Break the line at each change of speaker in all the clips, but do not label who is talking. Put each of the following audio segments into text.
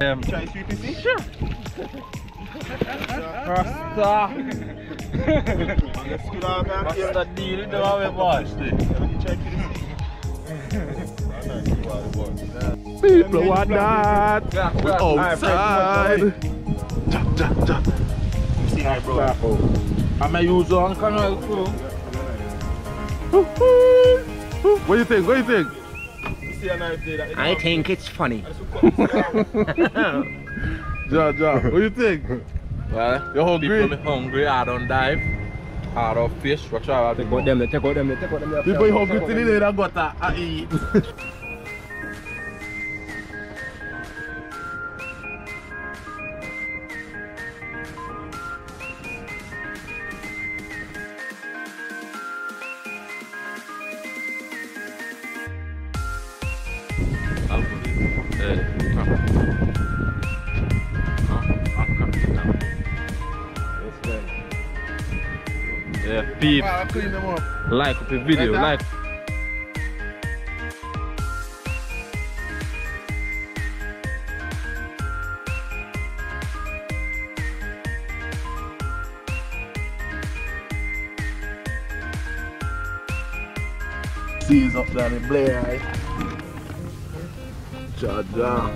Um,
Try sweet tea?
sure. Rasta.
Let's get out back here.
Rasta deal, you know how we watch this.
People want that. We outside.
Ja, ja, ja. See my bro.
I'm a user on canal too.
What do you think? What do you think?
I think it's funny.
Ja, ja. What do you think?
Well,
You hungry?
people me hungry, I don't dive. Hard of fish, what you have to
Take out them, take out them, take out them.
People hungry till they that got a, a
Yeah, peep, like the video, like.
Seas up down in Blair, right? Ja, ja.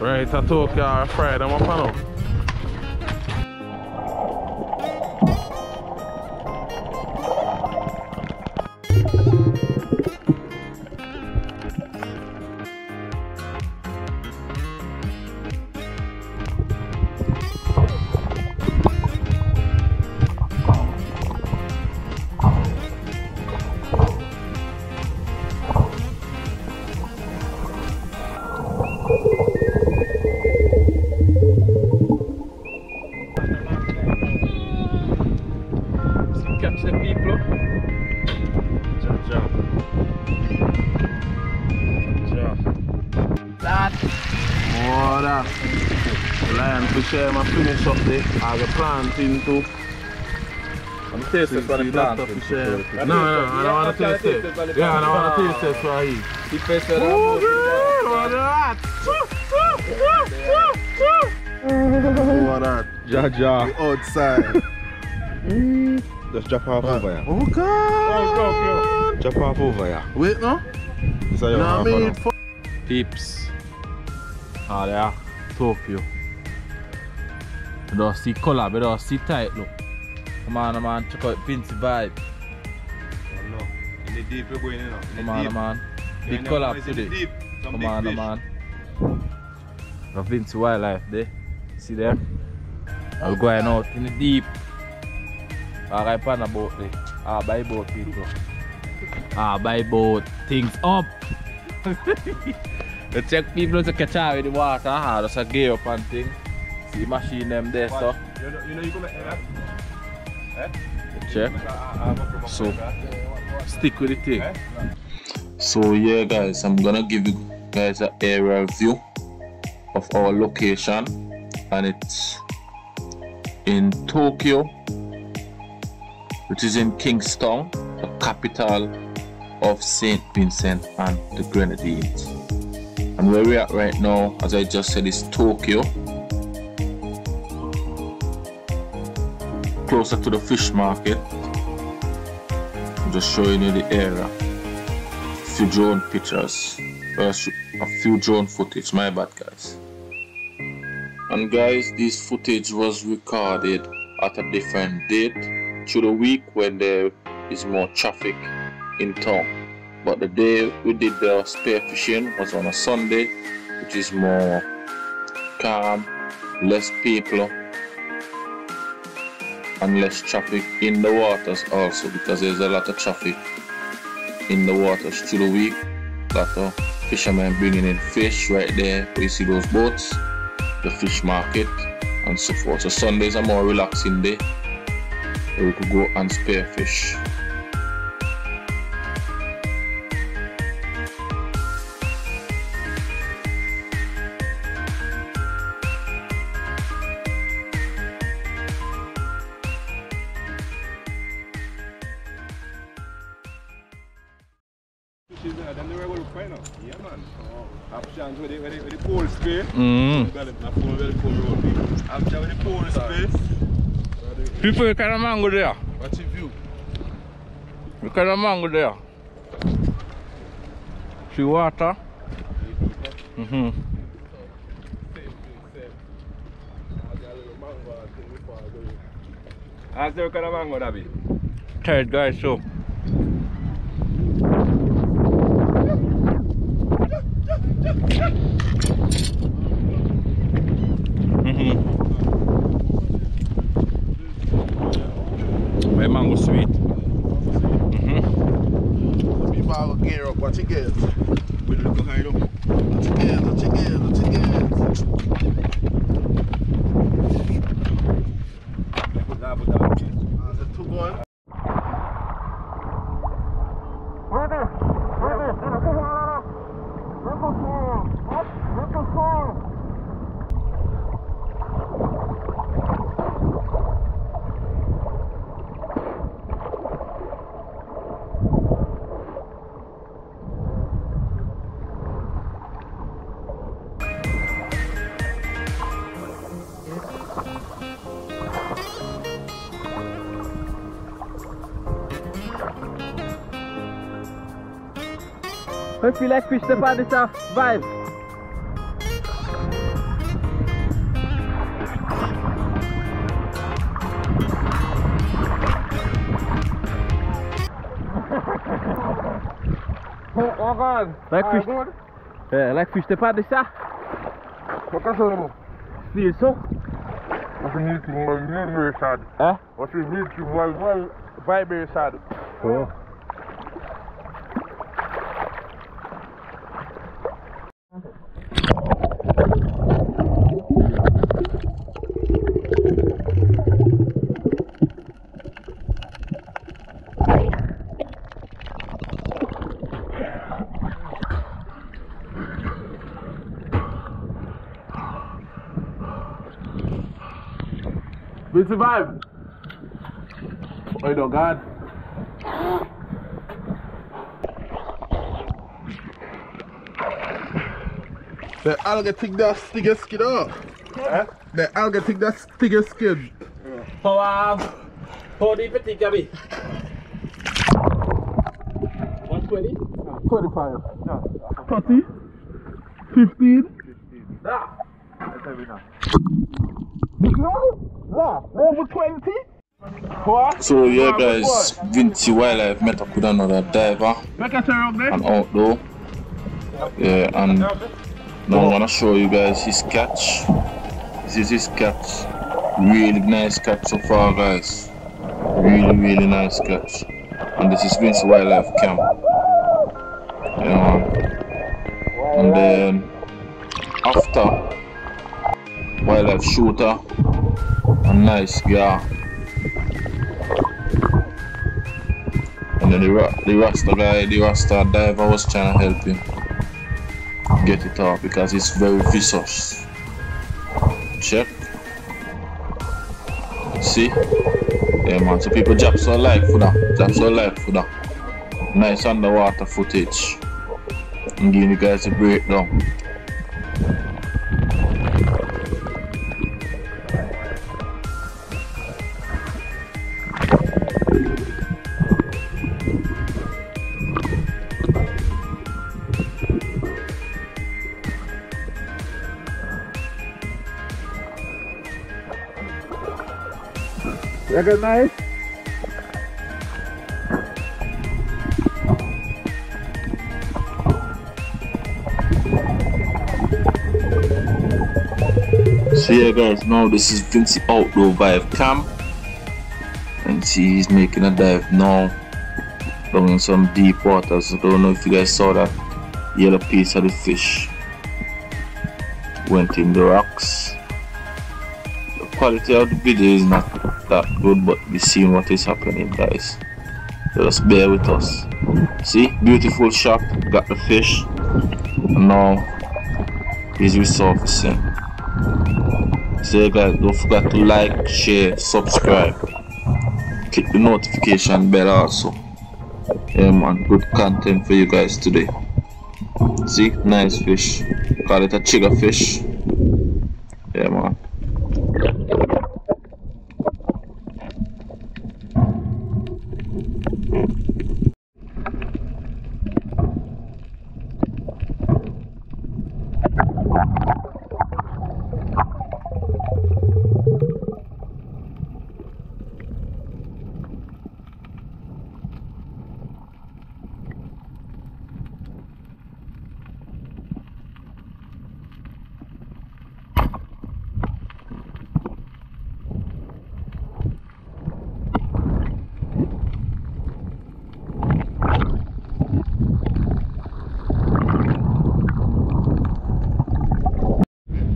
Right, I talk you Friday, I'm up now. Here, I finish up the, I the planting too.
I'm tasting for the plant.
lot of fish here. No, no, I don't want to taste it. Yeah, I don't want to taste it for you.
The that
Oh,
I'm
what that? What that?
Ja, ja.
Outside. Just drop off over here.
Oh, God.
Drop off over here.
Wait, no?
This is your
No, I mean,
Peeps. Ah, there. Tokyo. You don't see color, but you don't see tight look. Come on, man. Check out Vince vibe.
No. In the deep you're going in now. In
Come on,
deep.
man. Big
in the-
collab
it's in
today. Come on,
fish.
man. The Vince wildlife there. See there? I'm going out in the deep. Alright, pan a boat there. Ah, buy boat people. Ah, buy boat. Things up. the check people to catch out with the water. Ah, just a gear up and thing. See machine them there, so.
What? You know, you know you go make that?
Check. So. Stick with the thing.
Eh?
So yeah guys, I'm gonna give you guys an aerial view of our location and it's in Tokyo which is in Kingstown, the capital of St. Vincent and the Grenadines. And where we're at right now, as I just said, is Tokyo. Closer to the fish market. I'm just showing you the area. A few drone pictures. Uh, a few drone footage. My bad guys. And guys this footage was recorded at a different date through the week when there is more traffic in town. But the day we did the spear fishing was on a sunday which is more calm less people and less traffic in the waters also because there's a lot of traffic in the waters through the week. Lot of fishermen bringing in fish right there you see those boats, the fish market and so forth. So Sundays are more relaxing day we could go and spear fish. People, what kind of mango there?
What's your view?
What kind of mango there? See water? Mm-hmm.
Ask them what kind of mango that be.
Tired guys, so.
I feel like fish the party stuff vibe. Like fish. Yeah, like fish the party stuff.
Focus on them.
Feel so.
What's the meeting while you're very sad?
Huh?
What's the meeting while while vibe very sad?
Oh.
We survive. Oh, no, God.
The alga take that sticker skin off.
Huh?
The alga take that sticker skin.
How um, how deep it think I 120?
25. 30. 15. Nah, over 20. What?
So yeah guys, Vinci Wildlife met up with another diver
Make a turn up there.
and outdoor. Yeah, and now I'm gonna show you guys his catch. This is his catch. Really nice catch so far guys. Really, really nice catch. And this is Vinci Wildlife Camp. Yeah, and then after wildlife shooter, a nice guy. And then the, the Rasta guy, the Rasta diver was trying to help him get it off because it's very vicious. Check. See? Yeah man, so people drop so like for that. Drop so like for that. Nice underwater footage. I'm giving you guys a breakdown.
Recognize?
So yeah guys, now this is Vinci Outdoor Vibe Camp. And see he's making a dive now. Down in some deep waters. I don't know if you guys saw that yellow piece of the fish. Went in the rocks. Quality of the video is not that good but we see what is happening guys. So just bear with us. See, beautiful shot, got the fish. And now he's resurfacing. Eh? So yeah, guys, don't forget to like, share, subscribe. Click the notification bell also. Yeah man, good content for you guys today. See, nice fish. Call it a chigger fish. Yeah man.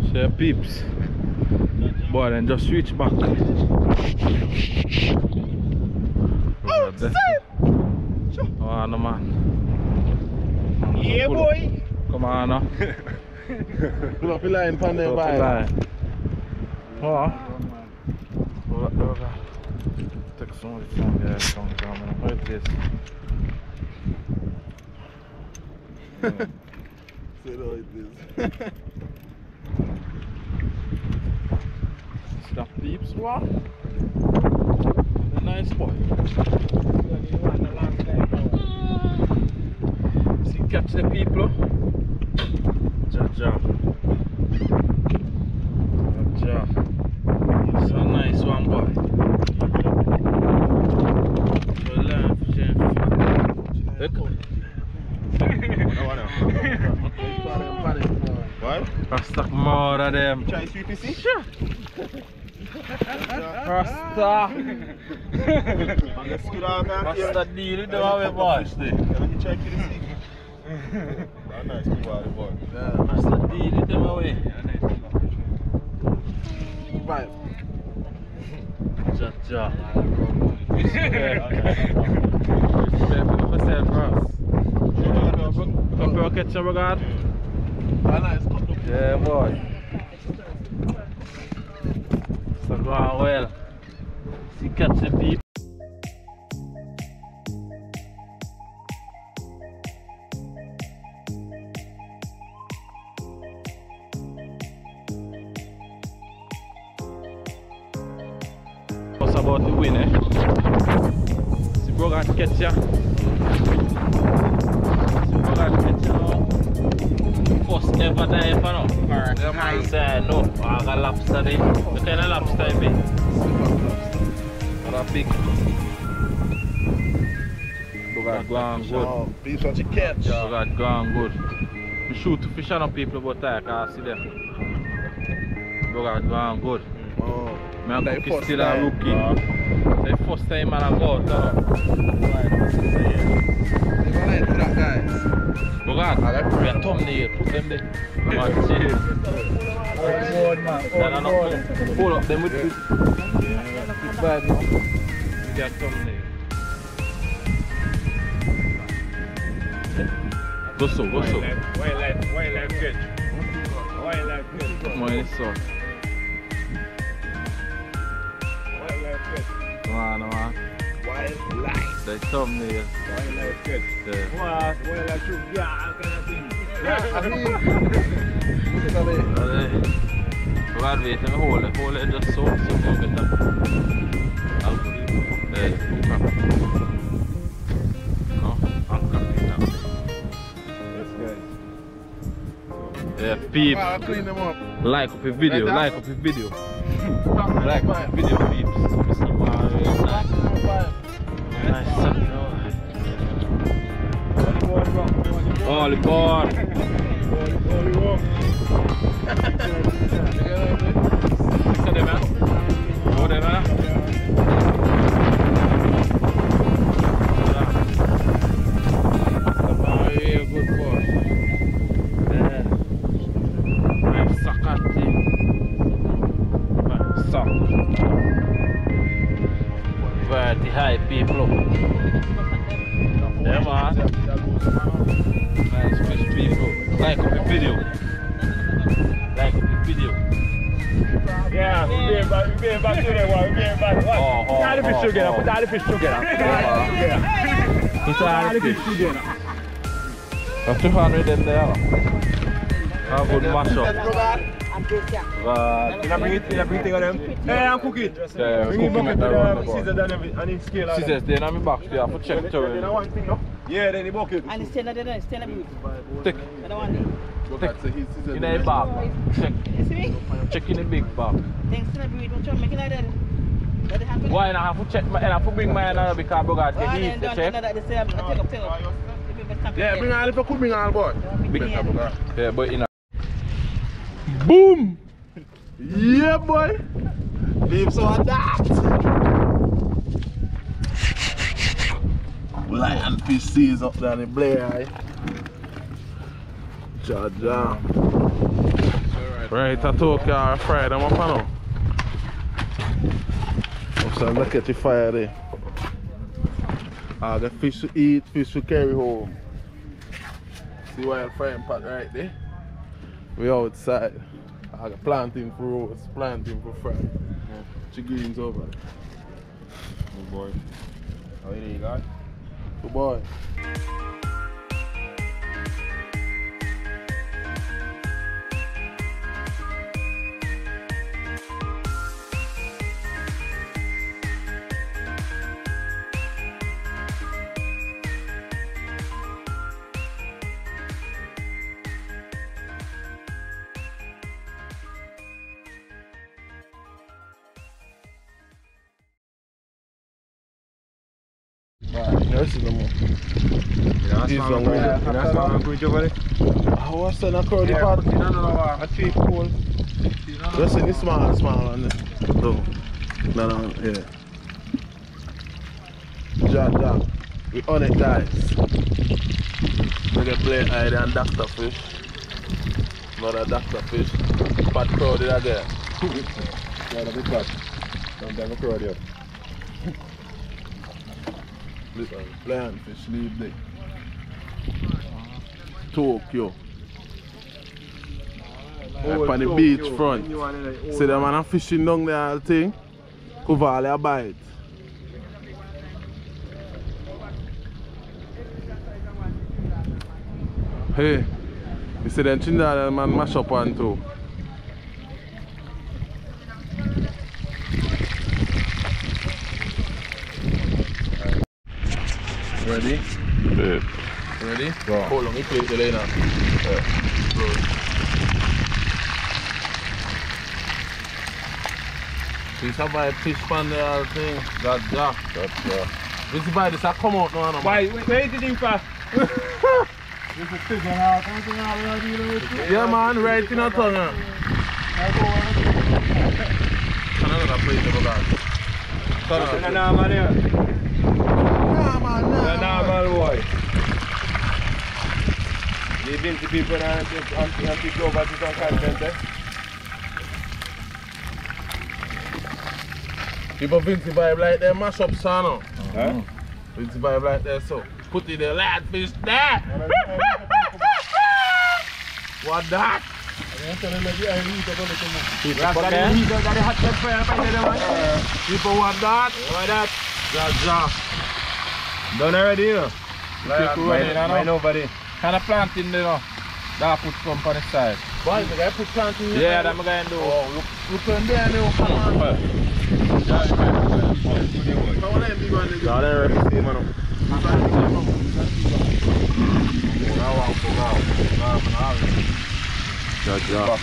So your peeps. Boy, then just switch back. Oh, Oh, no man.
Yeah,
Pull
boy.
Come on now.
Pull up the line pan there,
oh. up the Oh. Pull up. Take some of the time there. Come, come, man. How it is?
See how it is.
Stop peeps, what? A nice boy. See, catch the people. Ja, ja. Ja, ja. It's a nice one, boy. So, learn fishing. Look.
What?
Rasta more of them.
Try sweet fish?
Rasta.
Let's get on that.
Rasta deal with them, our boys.
Let me try kill the sea. That's nice, good water, boy.
Rasta deal with them away.
Right.
Ja, ja. Respect for myself first. Up your kitchen, regard.
That's nice, cut up.
Yeah, boy. So go on well. See, catch the people. What's about the win, eh? See, bro, got
Oh, beef such a catch.
Bugatti gone good. We shoot to fish on people, but I can't see them. Bugatti gone good.
Oh.
Me and
Like
Cookie
first
still a
time.
rookie. The first time man I go out, no?
Leave a line to that, guys.
Bugatti, we a thumbnail. Put them there. Man, chill. Then I not pull up them with the with bag now. We get thumbnail. Go so, go so.
Wildlife, wildlife catch. Wildlife catch.
Come on, it's so.
Wildlife catch.
Come on, man.
Wildlife.
The thumbnail.
Wildlife catch.
Yeah.
What? Wildlife shoot. Yeah, kind of thing.
I mean, look at that.
Allez. Regarde, vet du, med hålet. Hålet är just så, så vågat den. Allt. Eh, ankar. Ja, Eh, peeps.
I'll clean them up.
Like up your video,
Like
up your video. Like up your video, peeps. Mr. Mario, nice. Nice. All aboard. It's all the fish.
today now.
That's 200 them there. How good mash up.
Can I bring it, can I bring it to them? Hey, I'm cooking.
Yeah,
Bring it
cooking
back
it
to
around
the
the board.
scissors and every, and the scale. and
Scissors, they're in my box. You have to check to
them.
it.
one thing, no? Yeah, then the bucket.
And it's still there, it's still a bit.
Take
I don't want it.
in the bag. Check,
You see?
check in the big bag.
Things still a bit. Don't you make it like that? Let it happen.
Why not have to check my, and I have to bring my another because I got the heat
then
check.
do that. They say, take up, take up.
Yeah, bring all if you could bring all boy.
Yeah.
Yeah, but in a
Boom! Yeah, boy. Leave some of that. Lionfish seas up there in the Blair eye. Ja, ja. Right, I took you fried them up now. So look at the fire there. I the fish to eat, fish to carry home. See why I'm frying pot right there? We outside. I got planting for roast, planting for fry. Yeah. greens over.
Oh, oh, Good boy. How you doing, guys?
Good boy. Saying I curry ah, the pot.
No, no, no, a cheap pool.
Listen, this small, small one. there. No, no, no, yeah. Ja, ja. We on it, guys. We get play eye and Dr. Fish. Another Dr. Fish. Pat crowded again.
Yeah, the big pot. Don't have a crowd yet.
Listen, lion fish leave there. Tokyo. Oh, up on the beach front. See them man are fishing down there all thing. Kuvali a bite. Hey, you see them Trinidad man mash up one too. Ready?
Yeah.
Ready? Hold on, you play it later. This have a fish pan there thing. That that. That's uh. This is why this a come out now. no, man.
Why, where did you for?
Yeah man, right in a tongue. uh. Can another plate over that? Turn
No,
on.
no, man, yeah.
Nah man,
The
nah.
normal boy. The Vinci people and and and to some content, eh?
People Vinci vibe like them mash up son.
Huh?
Vinci vibe like that so. Put it the lad fish there. what that?
Rasta the heat of the hot cat fire up under the man.
People want that?
What that?
Ja ja.
Done already, you know?
Like,
Mine-
I know.
Mine there.
Kind of planting there, no? That put some on the side.
Boy, the guy put planting in
Yeah,
there.
that I'm going to do.
Oh, look, look on there now. Come on.
Well,
Come on, big one. nigga.
Ja, det är rätt man. Ja, ja.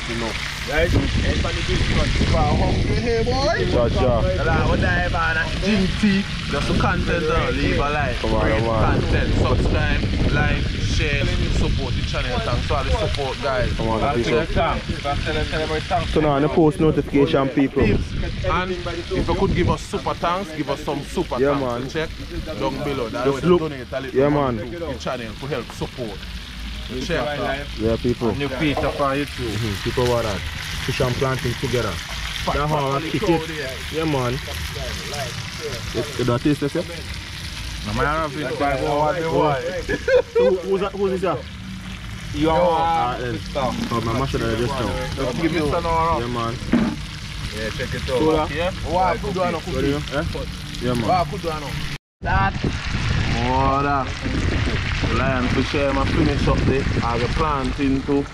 Right? Hey, funny business.
Hungry here, boy.
Ja, ja.
Alright, what die man? Gin tea. Just some content now. Leave a like.
Come on,
Great
come on.
content. Subscribe, like, share, support the channel. Thanks for all the support, guys.
Come on,
I'll
people.
say thanks. I'll tell them, tell everybody thanks.
So now, the post notification people.
And if you could give us super thanks, give us some super
Yeah,
thanks.
man.
Check down below. That
Just
way
look-
donate a little
Yeah,
money
man.
to the channel to help support. Check.
Yeah, people.
New Peter for you too.
Mm-hmm. People what that. Fish and planting together. That's how I kick it. Yeah, man. You, you don't taste this, yeah?
No, man, I don't feel bad.
Who, who's that? Who's this? Yeah?
You are
then.
stuff.
Oh, my master there just now.
Just give me some now.
Yeah, man.
Yeah, check it
Cool,
out.
Yeah? Wow, good one.
What do you? Yeah, man.
Wow, good one.
That.
Oh, that. Lion fish here, I finish up there. I got planting too.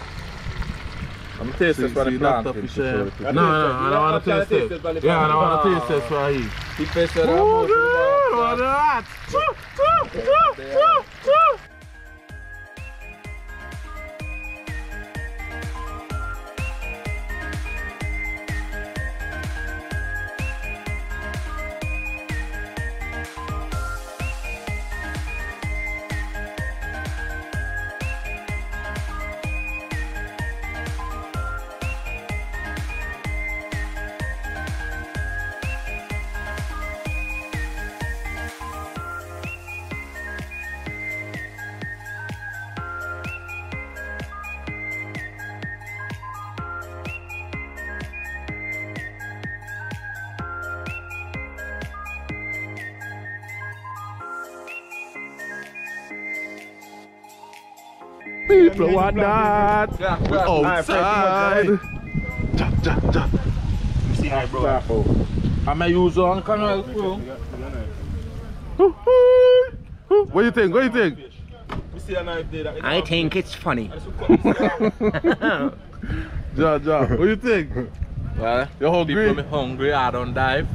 I'm tasting
See,
for
see
eh?
the
plant.
fish. No, no, I don't want to taste it. Yeah, I don't want to taste it for you.
The fish that
Oh,
I'm
good. What that? People want that.
Yeah,
We
yeah.
outside. Ja, ja, ja.
See my bro. I'm a user on Canal Crew.
What do you think? What do you think?
I think it's funny.
Ja, ja. What do you think?
Well,
You hungry?
people me hungry, I don't dive.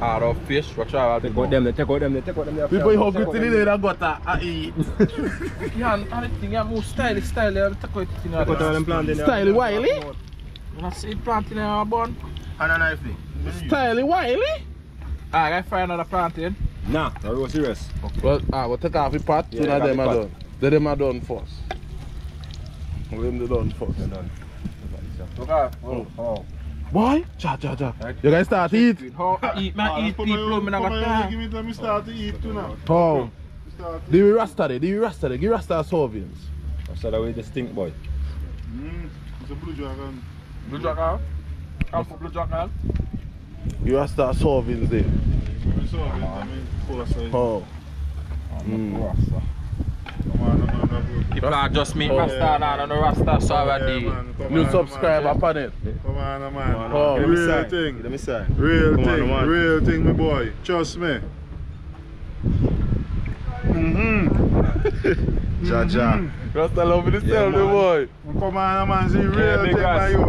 Hard of fish, watch out.
Take out them, there, take out them, there, take out them. there.
People hungry till they don't got to eat.
Yeah, and the thing, yeah, more style, style, yeah, take out it in
Take out all them plant in there.
Styly Wiley?
When I see planting in our bun,
And a knife.
Styly Wiley?
I gotta find another planting.
Nah, no, we go serious.
Well, ah, we'll take off the pot.
Yeah,
Two of
take
them
off
are done. They them are done first. Them they done first.
Okay.
Oh, oh.
Boy, ja, ja, ja. You guys start to eat?
How eat, man, eat people, me not got time.
me time start to eat too now.
How?
Start to
Do we rasta there? Do we rasta there? Give rasta servings.
So that way the stink boy.
Mm, it's a blue dragon.
Blue jackal? Come for blue jackal?
Give rasta servings there.
We saw it, I mean, four side.
How? Mm.
Come on, come on, come on.
People are just me,
Oh.
Rasta, nah, no Rasta, so already.
Yeah, man, come
New
on,
subscriber
man.
upon it.
Come on, man.
Oh.
Give me
Real
sign.
thing.
Give me sign.
Real
Come
thing,
man.
real thing, my boy. Trust me. Mm-hmm.
Ja, ja.
Rasta love me to tell the boy.
Come on, man. See real
Yeah, big
thing,
ass.
man. You.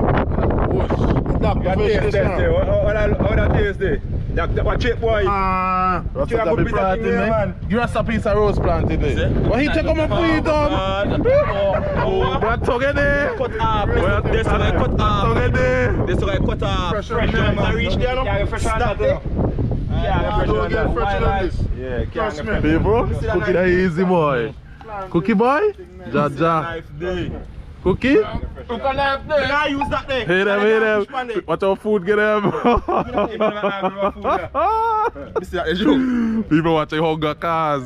That taste there. What what that what that taste there? That, that was cheap boy.
Ah,
uh, Rasta
got me planting me.
Man.
Give us a piece of rose planting eh? there. Well, he take on my foot on.
Oh,
black tongue in there.
Cut off. This one I cut off.
Tongue in there.
This one I cut off.
Fresh on there. I
reach there no.
Yeah, fresh on
there. Yeah,
don't get fresh on this.
Yeah,
trust me.
People, cookie that easy boy. Cookie boy,
Jaja.
Cookie?
Yeah, you can have this. I use that there.
Hit him, hit him. Watch out food get him. People watching hunger cars.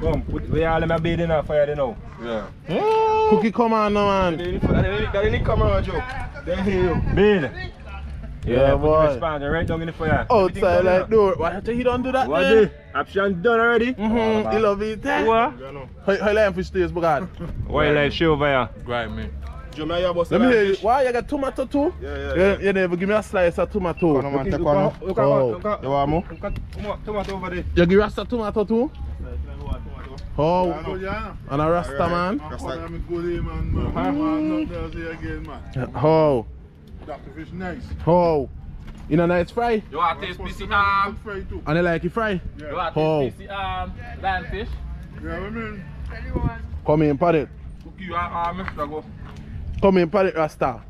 Come, put where all my bed in a fire they know. Yeah. Hmm?
Cookie come on now man.
That didn't joke. There Joe. They hear you. Bed.
Yeah boy.
Expand right down in the fire.
Outside like door. Why he don't do that
What
then?
day? Option done already?
Mm-hmm. He love it. eh?
What?
How how lion fish taste, Bugad?
Wildlife show over here.
Grimy.
Let me hear you. Why you got tomato too?
Yeah, yeah,
You, you never give me a slice of tomato.
Come on, man, take one.
look at-
Oh.
look at-
You want more?
look at tomato over there.
You give Rasta tomato too? Oh,
Yeah, no, yeah.
and a Rasta man.
I'm a good day, man. man. Man, not there, again, man.
How?
Dat is nice.
How? You know, nice fry?
You want to taste PC arm?
Um,
and you like it fry?
Yeah.
You want to taste PC arm? Um, Lionfish?
Yeah, I mean.
Come in, pad it.
Cook you an arm, extra go.
Come in, pad Rasta.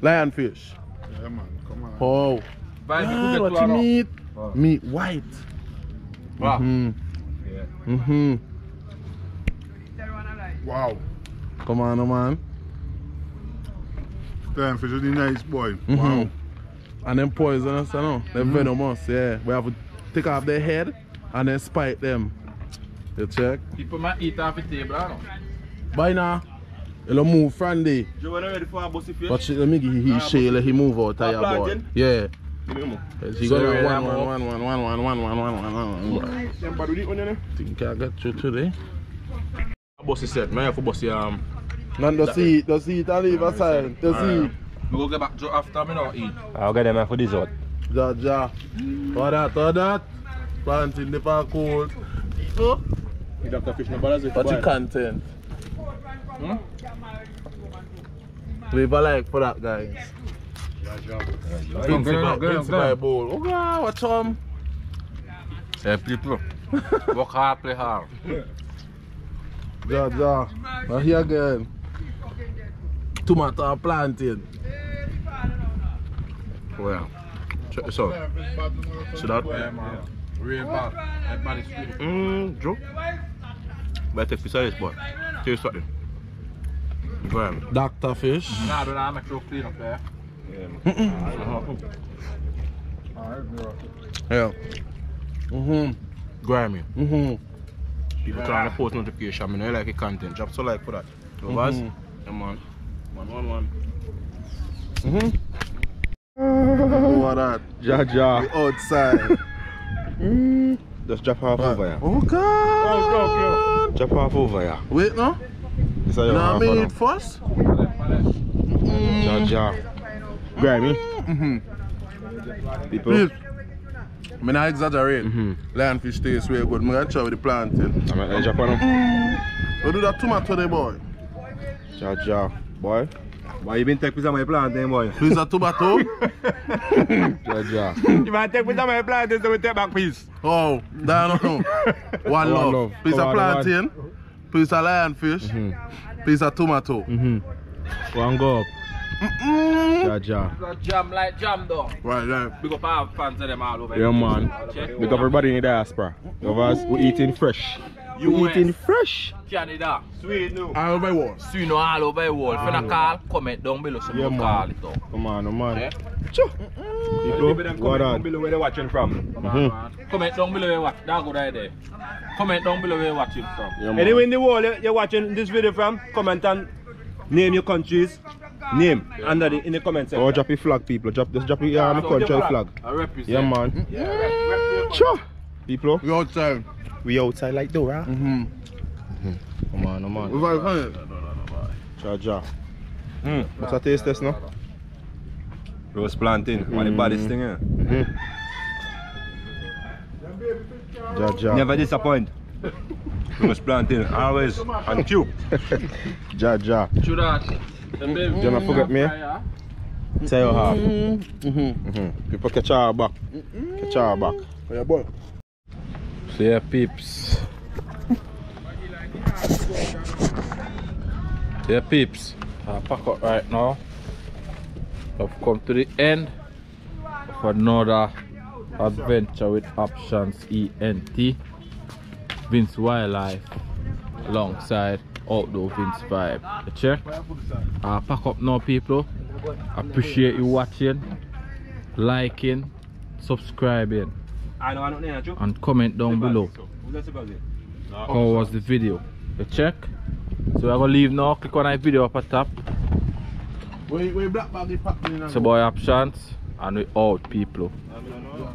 Lionfish.
Yeah, man, come on.
Oh. But
yeah,
what you meat?
Oh.
Meat white.
Wow.
Mm -hmm.
Yeah.
Mm -hmm.
Wow.
Come on, oh, man.
Damn fish is the nice boy.
Mhm.
Wow.
And them poisonous, you know? They're venomous, yeah. We have to take off their head and then spike them. You check?
People might eat off the table, I know.
Bye now. It'll move from there.
You wanna ready for a bossy fish?
But she, let me give he shale, let he move out of your boy. Yeah.
Give me more.
She
So
got
ready
one,
now,
one, one, one, one, one, one, one, one, one, one, one.
Them bad with it on there.
Think I got you today?
Bossy set, man, for bossy um.
None does see it, does see it and leave aside. Does see it.
We go get back to after me now eat.
I'll get them for dessert.
Ja, ja. All that, all that. Planting the park cold. Oh.
Dr. Fish no bother
What's your content?
Hmm?
Leave a like for that, guys. Vinci by, Vinci by bowl. Oh, wow, what's um?
Hey people, work hard, play hard.
Ja, ja. Now here again. Tomato and plantain.
Well, check this out. See that?
Real bad. Everybody sweet.
Mmm, Joe. Better take piece of this, boy. Taste something. Go ahead.
Dr. Fish.
Nah, do not make sure clean up there.
Yeah. Mm-hmm.
Grimy.
Mm-hmm.
People trying to post notification, I know you like the content. Drop some like for that. Lovers?
Mhm.
Yeah, man. One, one, one.
Mm-hmm. What that?
Ja, ja.
We outside.
Just drop half over here.
oh God.
Drop half over here.
Wait no.
This is your
Now
half
me
now.
eat first.
Ja, ja. Grimy.
Mm-hmm.
People.
Please. Me not exaggerate.
Mm-hmm.
Lionfish tastes very good. Me gonna try with the plantain.
I'm gonna drop on them.
We do that tomato there, boy.
Ja, ja. Boy.
Why you been take piece of my plant then boy?
Please a tomato.
Ja, ja.
You might take piece of my plant then so we take back piece.
Oh, that no. One
One
love.
love.
Piece
Come
of
on,
plantain. Piece of lionfish. Piece of tomato.
Mm-hmm. One go up.
Mm-mm.
Ja, ja.
Jam like jam though.
Right, right.
Big up our fans of them all over.
Yeah, man.
Check.
Big up everybody in the diaspora. Lovers, we eating fresh. We
US.
eating fresh.
Canada.
Sweet no.
All over the what?
Soon all over the world. If you call, comment down below so
Yeah,
call it out.
Come on, no man.
Yeah.
Sure.
People,
People,
them
what
comment
on?
below where they watching from.
Mhm.
Comment down below where you watch. That good idea. Comment down below where you watching from.
Yeah.
Anywhere in the world you- you're watching this video from, comment and name your countries, name under the in the comment section.
Oh, drop your flag, people. Drop, just drop your um,
So
country
your
flag.
I represent.
Yeah, man.
Yeah, rep- rep your
Sure. People,
We outside.
we outside like Dora.
Mm-hmm.
Come on, no man.
We very funny.
Ja, ja. Mm. What's a taste test now?
Roast plantain, one of the baddest thing eh?
Mm-hmm. Ja, ja.
Never disappoint. Roast plantain, always on cue.
Ja, ja.
Should that? The.
Do not forget me. Tell you half.
Mm-hmm.
Mm-hmm. People catch our back. Catch our back.
Yeah, boy.
Yeah, peeps. Yeah, peeps. I pack up right now. I've come to the end of another adventure with Optionz ENT. Vince Wildlife alongside Outdoor Vince Vibe. You check? I pack up now, people. Appreciate you watching, liking, subscribing,
I know, I know, I know.
and comment down below.
Who's that
how was the video? You check? So i'm gonna leave now. Click on that video up at top.
Where, where black bag is packed in?
so boy options and we out people.
Yeah.